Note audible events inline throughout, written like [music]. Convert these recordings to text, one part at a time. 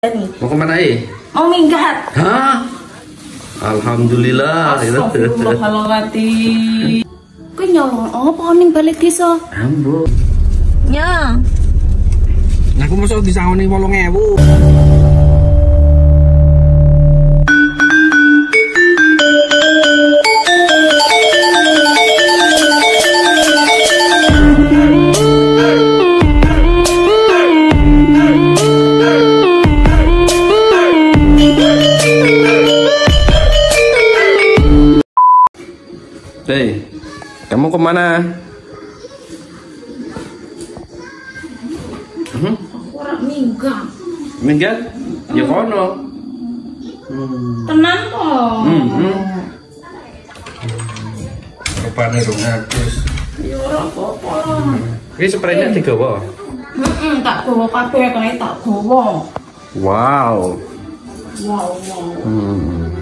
nih. Mau ke mana eh? Mau minggat. Hah? Alhamdulillah. Astagfirullahaladzim. Kowe nyolong apa ning balik desa? Ambo. Nya. Aku mosok disangoni 8000. Kamu ke mana? Hmm? Ora minggat. Minggat? Ya kono. Hmm. Tenan kok. Hmm. hmm. Rupane rong atus. Ya ora apa-apa. Iki spraynya digawa. Heeh, tak gawa kabeh kae tak gawa. Wow. Wow, wow. Hmm.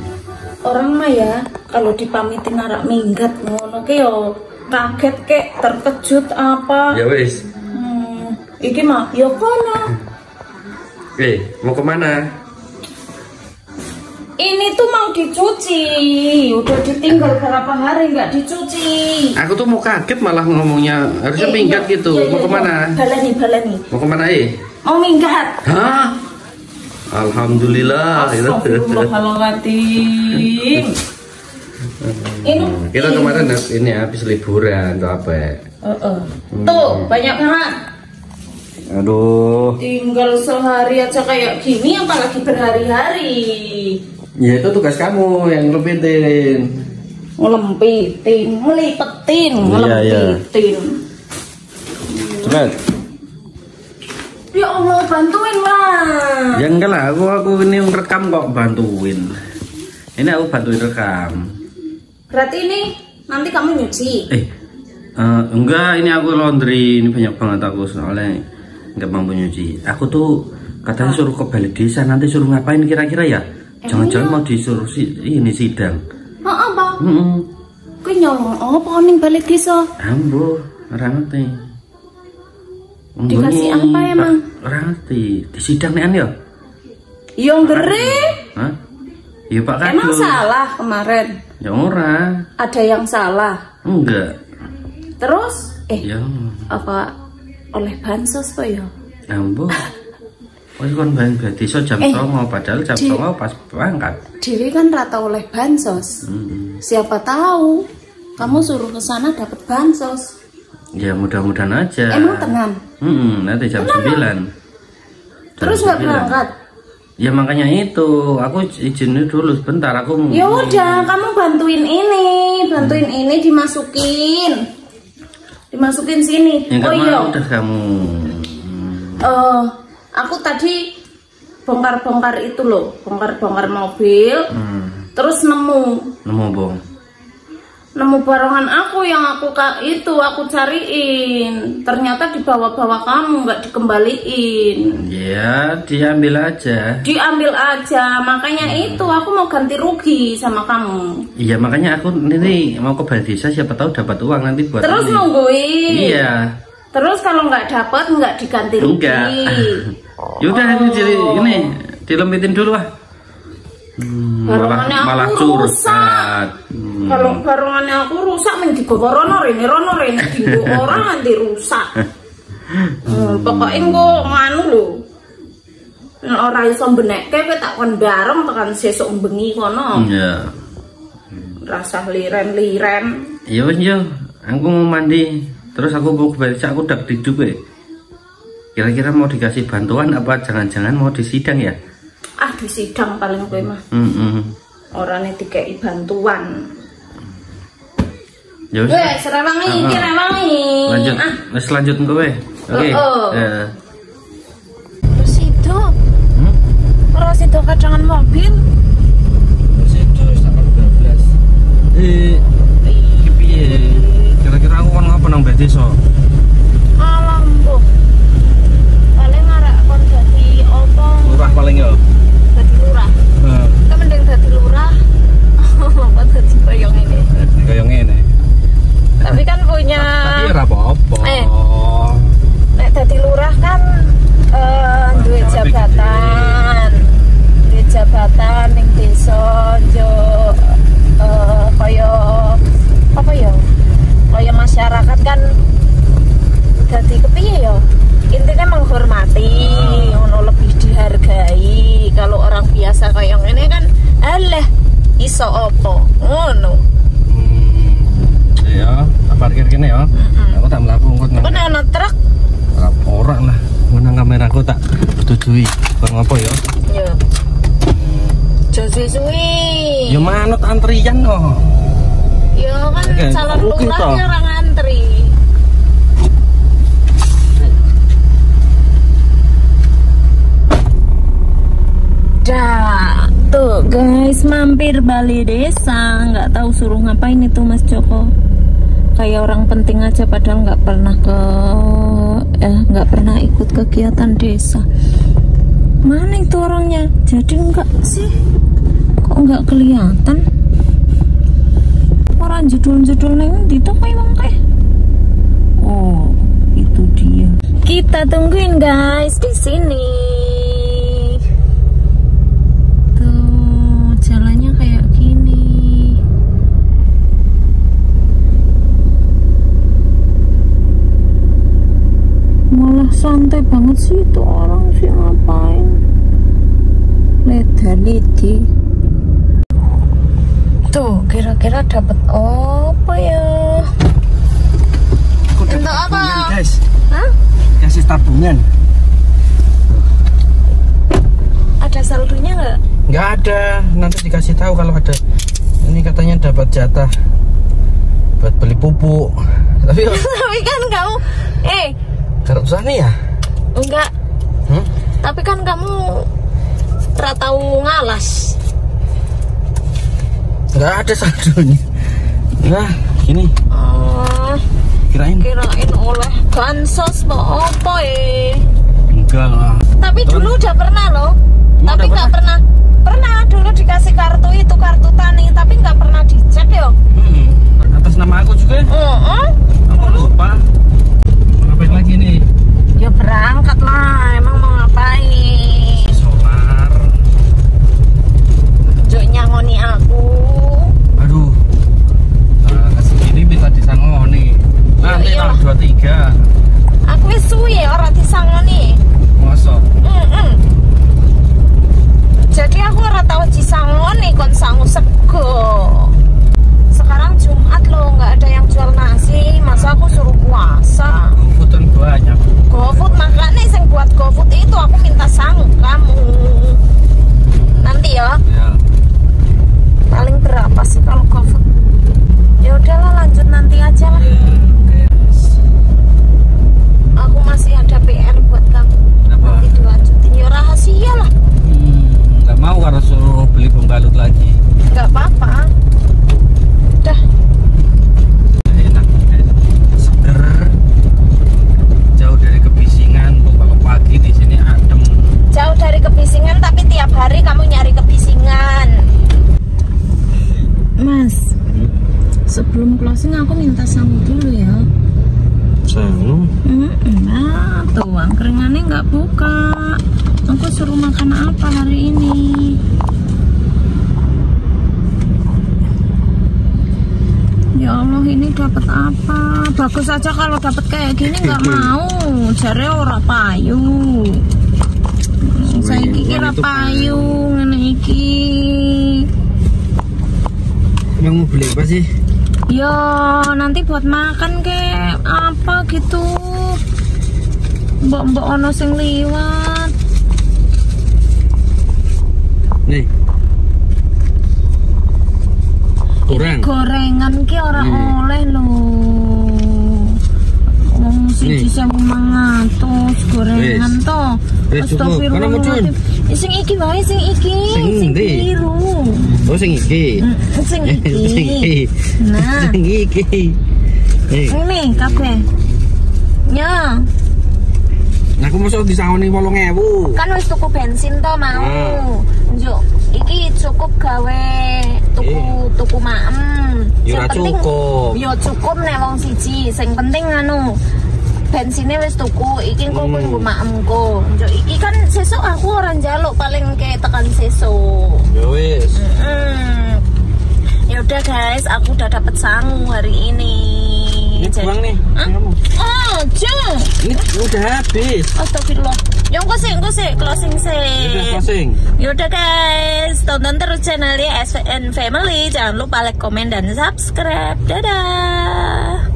Orang mah ya kalau dipamitin arak minggat ngono ke yo kaget kek terkejut apa. Ya wis. Hmm, iki mah yo kono. Eh, mau ke mana? Ini tuh mau dicuci, udah ditinggal berapa hari nggak dicuci. Aku tuh mau kaget malah ngomongnya harusnya Eh, minggat iya, gitu. iya, iya, Mau ke mana? iya. Balani, balani. Mau ke mana eh? Mau minggat. Hah? Alhamdulillah. Astagfirullahaladzim. [laughs] Ini Kita kemarin ini habis liburan tuh apa? ya? Heeh. Tuh, banyak banget. Aduh. Tinggal sehari aja kayak gini, apalagi berhari-hari. Ya itu tugas kamu yang lepitin. Ngelempitin, ngelipetin, Iya, ngelempitin. Cepat. Ya Allah, bantuin lah. Ya enggak lah, aku aku ini rekam kok bantuin. Ini aku bantuin rekam. Berarti ini nanti kamu nyuci. Eh, eh, enggak, ini aku laundry. Ini banyak banget aku soalnya enggak mampu nyuci. Aku tuh katanya suruh ke balik desa. Nanti suruh ngapain kira-kira ya? Jangan-jangan mau disuruh si, ini sidang. Heeh, Bang. Hmm, Kowe nyolong apa ning balik desa? ambo, orang ngerti. Dikasih apa emang? Ngerti. Di sidang nih ya? Yang gere. Hah? Iya Pak Kadus. Emang salah kemarin. Ya ora. Ada yang salah. Enggak. Terus eh Ya. apa oleh bansos kok ya? Ambo. Wis kon bang desa jam Eh, 09.00 padahal jam di- 09.00 pas berangkat. Dewi kan rata oleh bansos. Mm-mm. Siapa tahu kamu suruh ke sana dapat bansos. Ya mudah-mudahan aja. Emang tenan. Mm-mm, nanti jam 9. Jam Terus nggak 9. berangkat? Ya makanya itu, aku izin dulu sebentar aku mau- Ya udah, kamu bantuin ini, bantuin ini dimasukin, dimasukin sini. Ya oh iya, udah kamu. Hmm. eh, aku tadi bongkar-bongkar itu loh, bongkar-bongkar mobil, Hmm. terus nemu, Nemu bong. Nemu barongan aku yang aku ka- itu aku cariin. Ternyata dibawa-bawa kamu, nggak dikembaliin. Ya diambil aja. Diambil aja, makanya itu aku mau ganti rugi sama kamu. Iya makanya aku ini mau ke balai desa siapa tahu dapat uang nanti buat Terus ini. nungguin. Iya. Terus kalau nggak dapat nggak diganti rugi. Enggak. [laughs] Yaudah ini di, ini dilempitin dulu ah. Hmm, malah malah aku rusak. Hmm. Kalau barongannya aku rusak mending rono rene rono rene dinggo [laughs] orang nanti rusak. [laughs] Hmm, pokoknya engko nganu lho. Nek ora iso mbenekke kowe tak kon bareng tekan sesuk bengi kono. Iya. Rasa liren-liren. Ya wes yo, aku mau mandi. Terus aku mau ke balik aku dak diduk eh. Kira-kira mau dikasih bantuan apa jangan-jangan mau disidang ya? Ah di sidang paling kowe mah. Hmm, hmm. Orangnya dikei bantuan. Ya wes. Wes, rewangi, iki Ah, ah. rewangi. Lanjut, Ah, wes lanjut kowe. Oke. Oh, oh. Eh, terus itu, hmm? terus itu kacangan mobil. biasa yang ini kan alah iso opo? Ngono. Hmm, iya parkir kene ya. Aku tak melaku ngkut nang kene ana truk? Orang lah. Menang kameraku tak tujui kon ngopo ya? Iya Josi suwi. Ya manut antrian no. Ya kan calon lurahnya orang antri Dah, tuh guys mampir Bali Desa, nggak tahu suruh ngapain itu Mas Joko. Kayak orang penting aja padahal nggak pernah ke, eh nggak pernah ikut kegiatan desa. Mana itu orangnya? Jadi enggak sih? Kok nggak kelihatan? Orang judul-judul neng di wong kayak. Oh, itu dia. Kita tungguin guys di sini. Tuh, jalannya kayak gini. Malah santai banget sih itu orang sih ngapain. Leda lidi. Tuh, kira-kira dapat apa ya? Aku Untuk apa? Guys, Hah? kasih tabungan. Ada saldonya nggak? Nggak ada, nanti dikasih tahu kalau ada. Ini katanya dapat jatah buat beli pupuk. [laughs] Tapi Tapi kan kamu, eh, nih ya. enggak. Hmm? Tapi kan kamu tak tahu ngalas. Nggak ada saldonya. Nah, ini Oh, kirain kirain oleh bansos mau apa eh? enggak lah. Tapi Terus? dulu udah pernah loh. Emang tapi nggak pernah. Pernah dulu dikasih kartu itu kartu tani, tapi nggak pernah dicek yo. Hmm, atas nama aku juga. Heeh. Aku lupa. Ngapain lagi nih? Ya berangkat lah, emang mau ngapain? Solar. Jok nyangoni aku. Aduh. Nah, ke sini bisa disangoni. Nanti Ya, tanggal 23. Aku wis suwi ya ora disangoni. Mosok. Mm-mm. Jadi aku ora tahu disangoni kon sangu sego. Sekarang Jumat loh, nggak ada yang jual nasi. Masa aku suruh puasa? Kebutuhan banyak. GoFood makanya yang buat GoFood itu aku minta sangu kamu. Nanti ya, Ya. paling berapa sih kalau GoFood? Ya udahlah lanjut nanti aja lah. Yes. Aku masih ada PR buat kamu. Apa? Nanti dilanjutin ya rahasia lah. Hmm, nggak mau karena suruh beli pembalut lagi. Nggak apa-apa. Udah. Enak, enak. seger. Jauh dari kebisingan. Kalau pagi di sini adem. Jauh dari kebisingan tapi tiap hari kamu nyari kebisingan. Mas, sebelum closing aku minta sangu dulu ya. Sangu. Nah, tuh angkringannya nggak buka. Aku suruh makan apa hari ini? Ya Allah ini dapat apa? Bagus aja kalau dapat kayak gini nggak mau. Jare ora payu. Saya Suwe, kira uang itu payu ngene iki. Emang mau beli apa sih? Ya nanti buat makan ke apa gitu. Mbok-mbok ono sing liwat. Nih. Kurang. Gorengan ki ora Hmm. oleh lho. Wong siji Nih. sewu mangatus gorengan Wis. to. Mudun. Astagfirullahaladzim. Sing iki wae sing iki, Sing biru. Oh sing iki. Mm, Sing [laughs] Sing iki. Nah, [laughs] Sing iki. Eh, ini kabeh. Ya, nah aku masuk disangoni 8000. kan wis tuku bensin to mau. Ah. Njuk, iki cukup gawe tuku Eh. tuku maem. Ora cukup. Ya cukup nek wong siji. Sing penting anu bensinnya wis tuku, iki engko Hmm. hmm. Njuk iki kan sesuk aku ora njaluk paling ke tekan sesuk. Ya wis. Hmm. Ya udah guys, aku udah dapet sangu hari ini. Ini jadi. buang nih. Kamu. Oh, Jung. Ini udah habis. Astagfirullah. Yang engko sih closing sih. Closing. Yaudah guys, tonton terus channelnya SVN Family. Jangan lupa like, komen, dan subscribe. Dadah.